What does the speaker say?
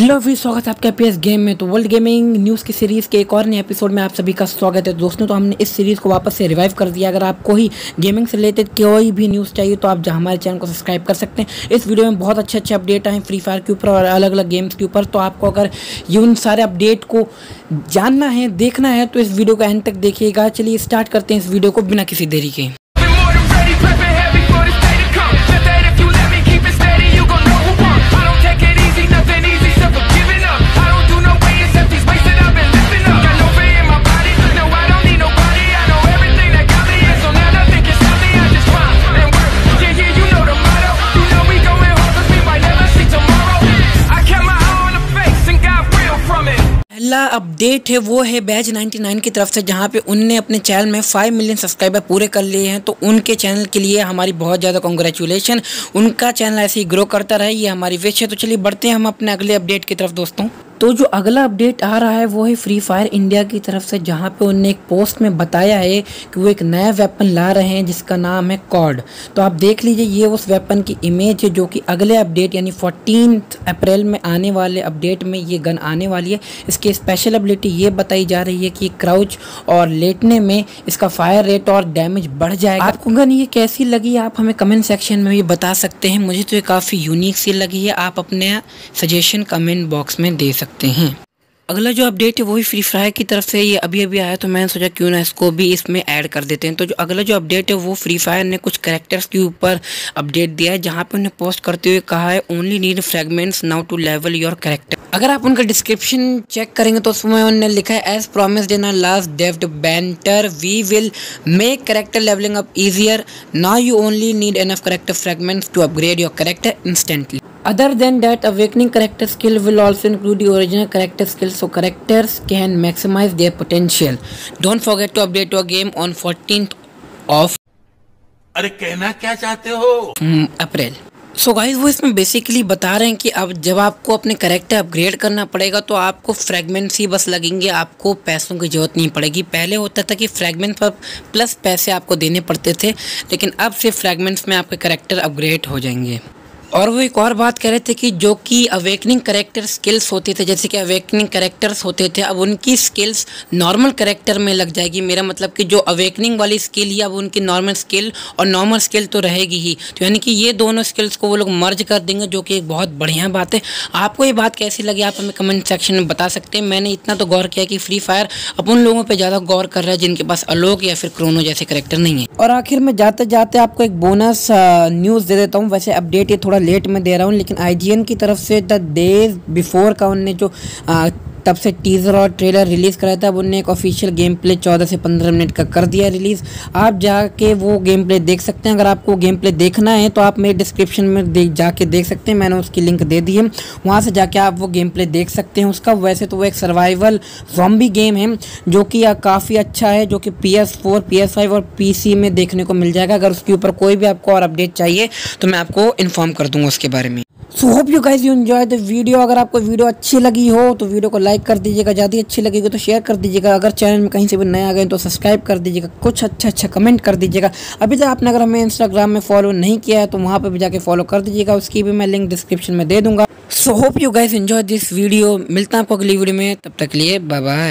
Hello भी स्वागत है आपके पी गेम में। तो वर्ल्ड गेमिंग न्यूज़ की सीरीज़ के एक और नए एपिसोड में आप सभी का स्वागत है। दोस्तों तो हमने इस सीरीज़ को वापस से रिवाइव कर दिया। अगर आपको ही गेमिंग से रिलेटेड कोई भी न्यूज़ चाहिए तो आप हमारे चैनल को सब्सक्राइब कर सकते हैं। इस वीडियो में बहुत अच्छे अच्छे अपडेट आए फ्री फायर के ऊपर और अलग अलग गेम्स के ऊपर। तो आपको अगर ये उन सारे अपडेट को जानना है, देखना है तो इस वीडियो को एंड तक देखिएगा। चलिए स्टार्ट करते हैं इस वीडियो को बिना किसी देरी के। पहला अपडेट है, वो है बैच 99 की तरफ़ से, जहाँ पे उनने अपने चैनल में 5 मिलियन सब्सक्राइबर पूरे कर लिए हैं। तो उनके चैनल के लिए हमारी बहुत ज़्यादा कॉन्ग्रेचुलेसन उनका चैनल ऐसे ही ग्रो करता रहे, ये हमारी विश है। तो चलिए बढ़ते हैं हम अपने अगले अपडेट की तरफ़, दोस्तों। तो जो अगला अपडेट आ रहा है, वो है फ्री फायर इंडिया की तरफ़ से, जहाँ पे उन्होंने एक पोस्ट में बताया है कि वो एक नया वेपन ला रहे हैं, जिसका नाम है कॉड तो आप देख लीजिए, ये उस वेपन की इमेज है जो कि अगले अपडेट यानी फोर्टीन अप्रैल में आने वाले अपडेट में ये गन आने वाली है। इसकी स्पेशल एबिलिटी ये बताई जा रही है कि क्राउच और लेटने में इसका फायर रेट और डैमेज बढ़ जाएगा। आपको गन ये कैसी लगी, आप हमें कमेंट सेक्शन में भी बता सकते हैं। मुझे तो ये काफ़ी यूनिक सी लगी है। आप अपने सजेशन कमेंट बॉक्स में दे सकते हैं। अगला जो अपडेट है वो वही फ्री फायर की तरफ़ से ये अभी अभी आया तो मैंने सोचा क्यों ना इसको भी इसमें ऐड कर देते हैं। तो जो अगला जो अपडेट है, वो फ्री फायर ने कुछ करेक्टर्स के ऊपर अपडेट दिया है, जहाँ पे उन्हें पोस्ट करते हुए कहा है only need fragments now to level your character अगर आप उनका डिस्क्रिप्शन चेक करेंगे तो उसमें उन्होंने लिखा है as promised in last dev banter we will make character levelling up easier now you only need enough character fragments to upgrade your character instantly Other than that, awakening character skill will also include the original character skills so characters can maximize their potential. Don't forget to update your game on 14th of अरे कहना क्या चाहते हो? अप्रैल so guys वो इसमें basically बता रहे हैं कि अब जब आपको अपने करेक्टर अपग्रेड करना पड़ेगा तो आपको फ्रेगमेंट्स ही बस लगेंगे आपको पैसों की ज़रूरत नहीं पड़ेगी। पहले होता था कि फ्रेगमेंट पर प्लस पैसे आपको देने पड़ते थे लेकिन अब से फ्रेगमेंट्स में आपके करेक्टर अपग्रेड हो जाएँगे। और वो एक और बात कह रहे थे कि जो कि अवेकनिंग करेक्टर स्किल्स होते थे, जैसे कि अवेकनिंग करेक्टर्स होते थे, अब उनकी स्किल्स नॉर्मल करेक्टर में लग जाएगी। मेरा मतलब कि जो अवेकनिंग वाली स्किल ही अब उनकी नॉर्मल स्किल और नॉर्मल स्किल तो रहेगी ही। तो यानी कि ये दोनों स्किल्स को वो लोग मर्ज कर देंगे, जो कि एक बहुत बढ़िया बात है। आपको ये बात कैसी लगी, आप हमें कमेंट सेक्शन में बता सकते हैं। मैंने इतना तो गौर किया कि फ्री फायर अब उन लोगों पर ज़्यादा गौर कर रहा है, जिनके पास अलोक या फिर क्रोनो जैसे करेक्टर नहीं है। और आखिर में जाते जाते आपको एक बोनस न्यूज़ दे देता हूँ। वैसे अपडेट ये थोड़ा लेट में दे रहा हूँ, लेकिन आईजीएन की तरफ़ से द डेज़ बिफोर का उनने जो तब से टीज़र और ट्रेलर रिलीज़ कराया था। उनने एक ऑफिशियल गेम प्ले चौदह से पंद्रह मिनट का कर दिया रिलीज़ आप जाके वो गेम प्ले देख सकते हैं। अगर आपको गेम प्ले देखना है तो आप मेरे डिस्क्रिप्शन में देख जाके देख सकते हैं। मैंने उसकी लिंक दे दी है। वहाँ से जाके आप वो गेम प्ले देख सकते हैं। उसका वैसे तो वो एक सर्वाइवल जॉम्बी गेम है, जो कि काफ़ी अच्छा है, जो कि P S four P S five और पी सी में देखने को मिल जाएगा। अगर उसके ऊपर कोई भी आपको और अपडेट चाहिए तो मैं आपको इन्फॉर्म कर दूँगा उसके बारे में। So hope you guys you enjoy the video अगर आपको वीडियो अच्छी लगी हो तो वीडियो को लाइक कर दीजिएगा। ज़्यादा अच्छी लगेगी तो शेयर कर दीजिएगा। अगर चैनल में कहीं से भी नए आ गए तो सब्सक्राइब कर दीजिएगा। कुछ अच्छा अच्छा कमेंट कर दीजिएगा। अभी तक आपने अगर हमें इंस्टाग्राम में फॉलो नहीं किया है तो वहाँ पर भी जाके फॉलो कर दीजिएगा। उसकी भी मैं लिंक डिस्क्रिप्शन में दे दूँगा। So hope you guys enjoy this video मिलता है आपको अगली वीडियो में। तब तक लिए बाय बाय